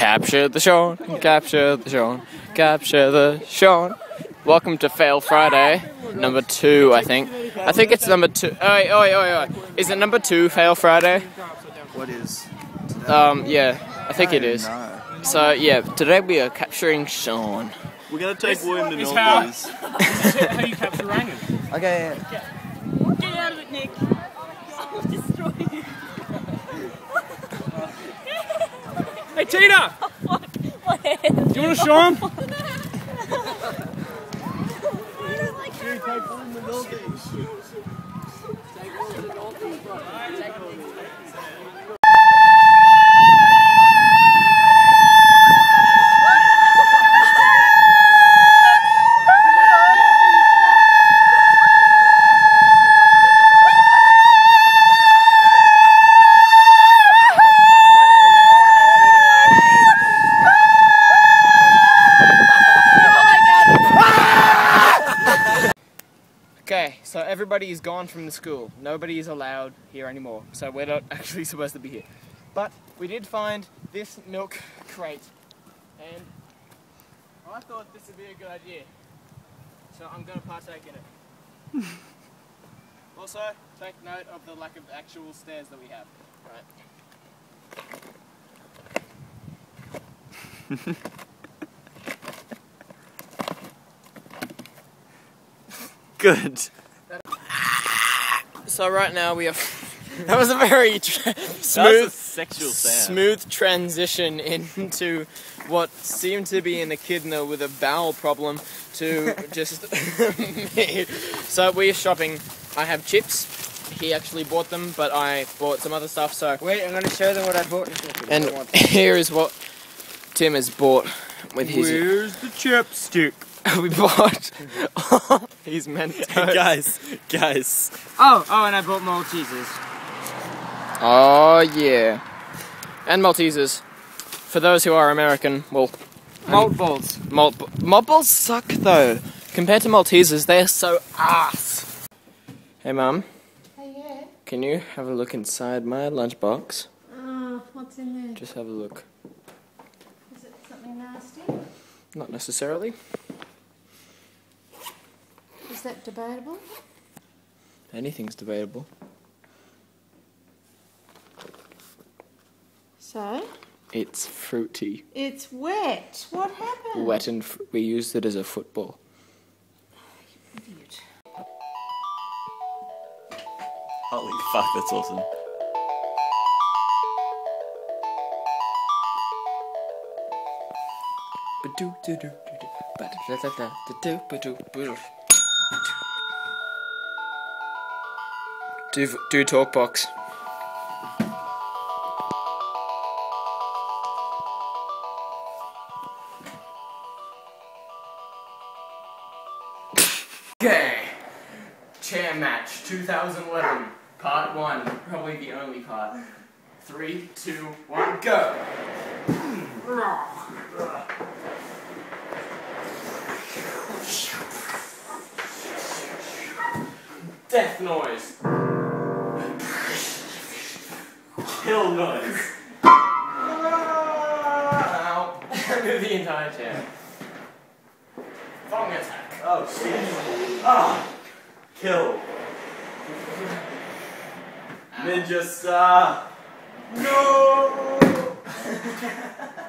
Capture the Shaun, capture the Shaun, capture the Shaun. Welcome to Fail Friday, number two, I think. I think it's number two. Oh, wait, oh, wait, oh, wait, wait. Is it number two, Fail Friday? What is? Um, yeah, I think it is. No. So, yeah, today we are capturing Shaun. We're gonna take William to It's how- Northies. how you capture Rangan. Okay. Get out of it, Nick. I'll destroy you. Hey Tina, What? do you want to show him? I don't like everybody is gone from the school. Nobody is allowed here anymore. So we're not actually supposed to be here. But we did find this milk crate. And I thought this would be a good idea. So I'm going to partake in it. also, take note of the lack of actual stairs that we have. Right. Good. So right now we have. that was a very tra- smooth, a sexual sound. smooth transition into what seemed to be an echidna with a bowel problem to just me. So we're shopping. I have chips. He actually bought them, but I bought some other stuff. So Wait, I'm gonna show them what I bought. and here is what Tim has bought with his. Where's the chapstick? we bought his Mentos. guys, guys. Oh, oh, and I bought Maltesers. Oh yeah, and Maltesers. For those who are American, well, Malt balls. Malt malt balls suck though. Compared to Maltesers, they're so ass. Hey mum, Hey, yeah. can you have a look inside my lunchbox? Oh, what's in there? Just have a look. Is it something nasty? Not necessarily. Is that debatable? Anything's debatable. So? It's fruity, It's wet. What happened? wet, and fr- we used it as a football. Idiot. Holy fuck, that's awesome. Do do talk box. Okay. Chair match 2011, part one. Probably the only part. Three, two, one, go. Death noise. Kill noise. Ow. Move the entire chair. Fong attack. Oh shit. Ah. Kill. Ninja star. No.